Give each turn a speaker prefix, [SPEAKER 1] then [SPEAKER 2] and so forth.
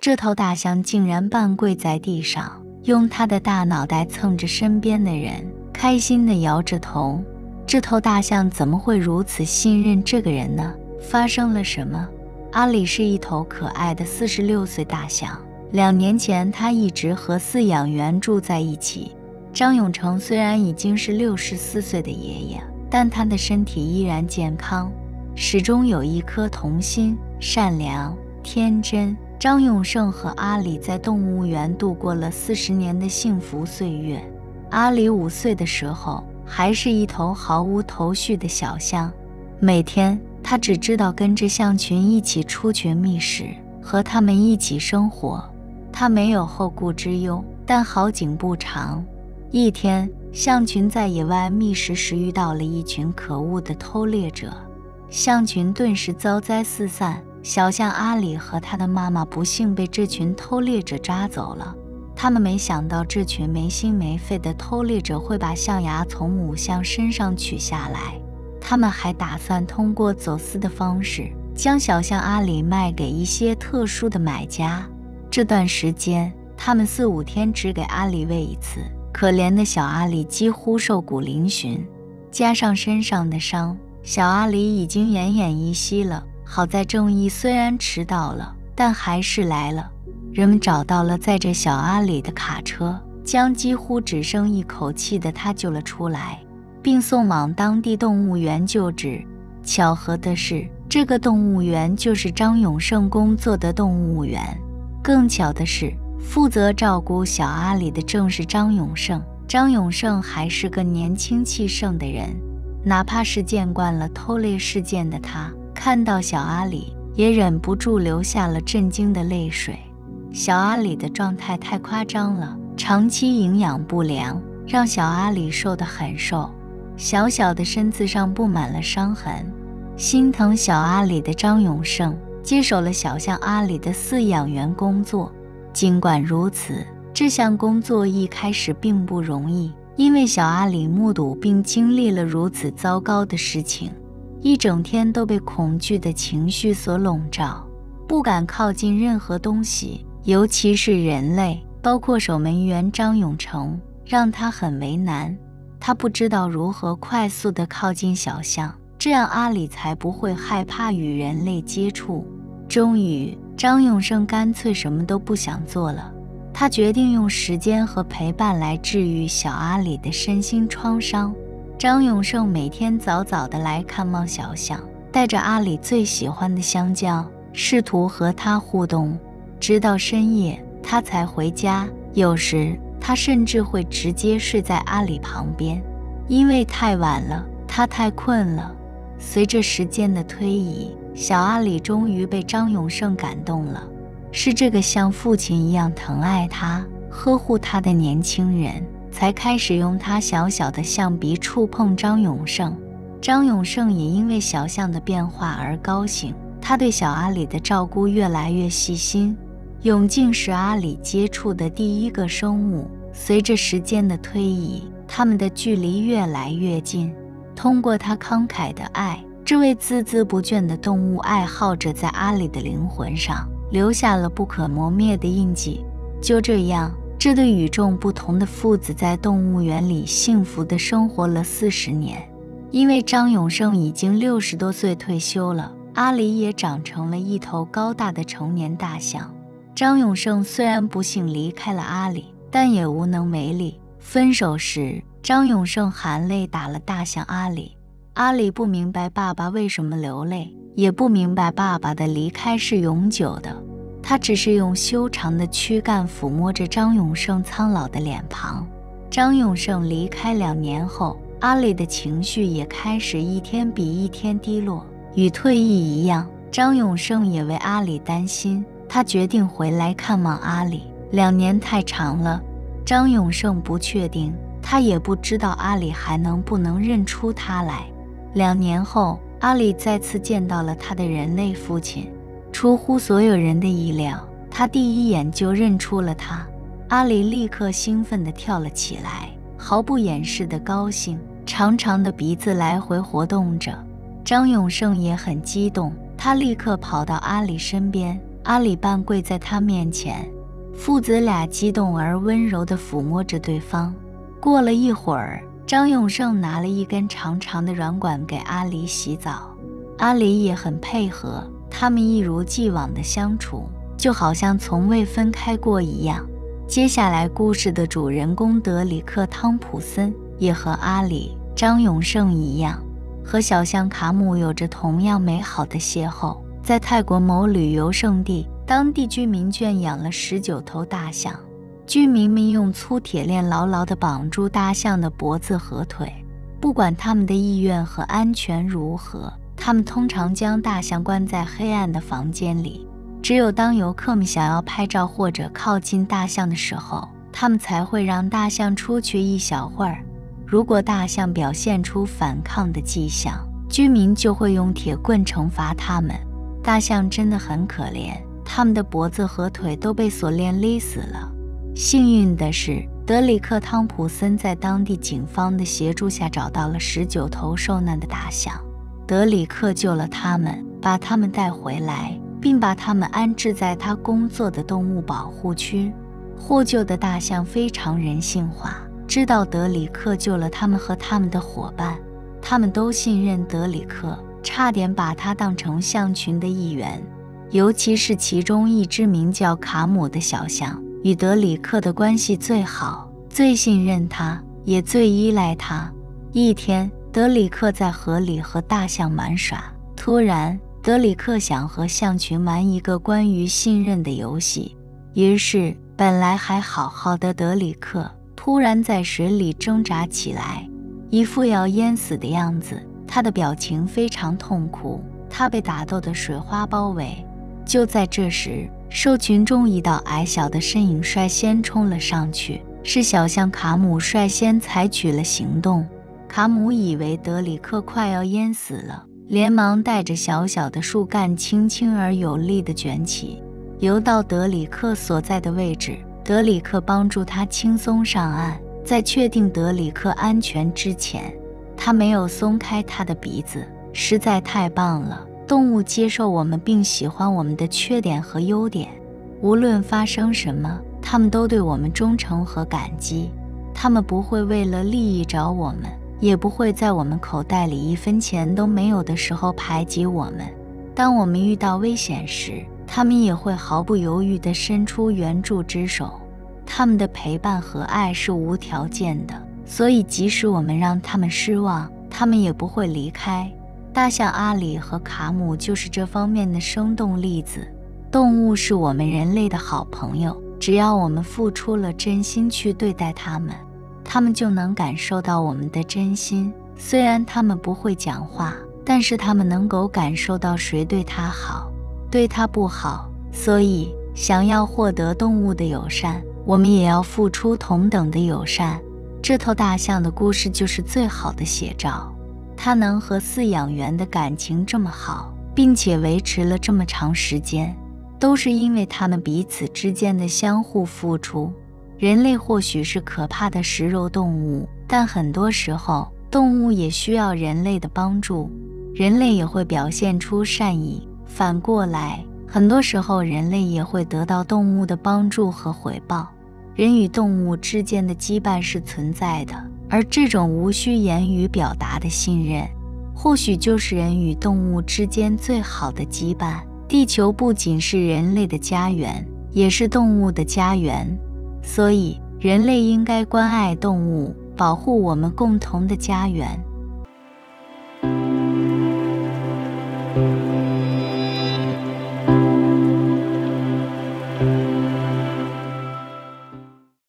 [SPEAKER 1] 这头大象竟然半跪在地上，用它的大脑袋蹭着身边的人，开心地摇着头。这头大象怎么会如此信任这个人呢？发生了什么？阿里是一头可爱的四十六岁大象。两年前，他一直和饲养员住在一起。张永成虽然已经是六十四岁的爷爷，但他的身体依然健康，始终有一颗童心，善良天真。张永胜和阿里在动物园度过了四十年的幸福岁月。阿里五岁的时候，还是一头毫无头绪的小象，每天他只知道跟着象群一起出群觅食，和他们一起生活。他没有后顾之忧，但好景不长，一天，象群在野外觅食时遇到了一群可恶的偷猎者，象群顿时遭灾四散。小象阿里和他的妈妈不幸被这群偷猎者抓走了。他们没想到，这群没心没肺的偷猎者会把象牙从母象身上取下来。他们还打算通过走私的方式，将小象阿里卖给一些特殊的买家。这段时间，他们四五天只给阿里喂一次。可怜的小阿里几乎瘦骨嶙峋，加上身上的伤，小阿里已经奄奄一息了。好在正义虽然迟到了，但还是来了。人们找到了载着小阿里的卡车，将几乎只剩一口气的他救了出来，并送往当地动物园救治。巧合的是，这个动物园就是张永胜工作的动物园。更巧的是，负责照顾小阿里的正是张永胜。张永胜还是个年轻气盛的人，哪怕是见惯了偷猎事件的他。看到小阿里，也忍不住流下了震惊的泪水。小阿里的状态太夸张了，长期营养不良让小阿里瘦得很瘦，小小的身子上布满了伤痕。心疼小阿里的张永胜接手了小象阿里的饲养员工作。尽管如此，这项工作一开始并不容易，因为小阿里目睹并经历了如此糟糕的事情。一整天都被恐惧的情绪所笼罩，不敢靠近任何东西，尤其是人类，包括守门员张永成，让他很为难。他不知道如何快速地靠近小象，这样阿里才不会害怕与人类接触。终于，张永胜干脆什么都不想做了，他决定用时间和陪伴来治愈小阿里的身心创伤。张永胜每天早早的来看望小象，带着阿里最喜欢的香蕉，试图和它互动，直到深夜他才回家。有时他甚至会直接睡在阿里旁边，因为太晚了，他太困了。随着时间的推移，小阿里终于被张永胜感动了，是这个像父亲一样疼爱他、呵护他的年轻人。才开始用他小小的象鼻触碰张永胜，张永胜也因为小象的变化而高兴。他对小阿里的照顾越来越细心。永静是阿里接触的第一个生物。随着时间的推移，他们的距离越来越近。通过他慷慨的爱，这位孜孜不倦的动物爱好者在阿里的灵魂上留下了不可磨灭的印记。就这样。这对与众不同的父子在动物园里幸福地生活了四十年。因为张永胜已经六十多岁退休了，阿里也长成了一头高大的成年大象。张永胜虽然不幸离开了阿里，但也无能为力。分手时，张永胜含泪打了大象阿里。阿里不明白爸爸为什么流泪，也不明白爸爸的离开是永久的。他只是用修长的躯干抚摸着张永胜苍老的脸庞。张永胜离开两年后，阿里的情绪也开始一天比一天低落。与退役一样，张永胜也为阿里担心。他决定回来看望阿里。两年太长了，张永胜不确定，他也不知道阿里还能不能认出他来。两年后，阿里再次见到了他的人类父亲。出乎所有人的意料，他第一眼就认出了他。阿里立刻兴奋地跳了起来，毫不掩饰的高兴。长长的鼻子来回活动着。张永胜也很激动，他立刻跑到阿里身边，阿里半跪在他面前，父子俩激动而温柔地抚摸着对方。过了一会儿，张永胜拿了一根长长的软管给阿里洗澡，阿里也很配合，他们一如既往的相处，就好像从未分开过一样。接下来故事的主人公德里克·汤普森也和阿里、张永胜一样。和小象卡姆有着同样美好的邂逅，在泰国某旅游胜地，当地居民圈养了十九头大象。居民们用粗铁链牢牢地绑住大象的脖子和腿，不管他们的意愿和安全如何，他们通常将大象关在黑暗的房间里。只有当游客们想要拍照或者靠近大象的时候，他们才会让大象出去一小会儿。如果大象表现出反抗的迹象，居民就会用铁棍惩罚它们。大象真的很可怜，它们的脖子和腿都被锁链勒死了。幸运的是，德里克·汤普森在当地警方的协助下找到了十九头受难的大象。德里克救了它们，把它们带回来，并把它们安置在他工作的动物保护区。获救的大象非常人性化。知道德里克救了他们和他们的伙伴，他们都信任德里克，差点把他当成象群的一员。尤其是其中一只名叫卡姆的小象，与德里克的关系最好，最信任他，也最依赖他。一天，德里克在河里和大象玩耍，突然，德里克想和象群玩一个关于信任的游戏，于是，本来还好好的德里克。突然在水里挣扎起来，一副要淹死的样子。他的表情非常痛苦，他被打斗的水花包围。就在这时，兽群中一道矮小的身影率先冲了上去，是小象卡姆率先采取了行动。卡姆以为德里克快要淹死了，连忙带着小小的树干轻轻而有力地卷起，游到德里克所在的位置。德里克帮助他轻松上岸，在确定德里克安全之前，他没有松开他的鼻子，实在太棒了。动物接受我们并喜欢我们的缺点和优点，无论发生什么，他们都对我们忠诚和感激。他们不会为了利益找我们，也不会在我们口袋里一分钱都没有的时候排挤我们。当我们遇到危险时，他们也会毫不犹豫地伸出援助之手，他们的陪伴和爱是无条件的，所以即使我们让他们失望，他们也不会离开。大象阿里和卡姆就是这方面的生动例子。动物是我们人类的好朋友，只要我们付出了真心去对待它们，它们就能感受到我们的真心。虽然它们不会讲话，但是它们能够感受到谁对它好。对它不好，所以想要获得动物的友善，我们也要付出同等的友善。这头大象的故事就是最好的写照。它能和饲养员的感情这么好，并且维持了这么长时间，都是因为它们彼此之间的相互付出。人类或许是可怕的食肉动物，但很多时候动物也需要人类的帮助，人类也会表现出善意。反过来，很多时候人类也会得到动物的帮助和回报。人与动物之间的羁绊是存在的，而这种无需言语表达的信任，或许就是人与动物之间最好的羁绊。地球不仅是人类的家园，也是动物的家园，所以人类应该关爱动物，保护我们共同的家园。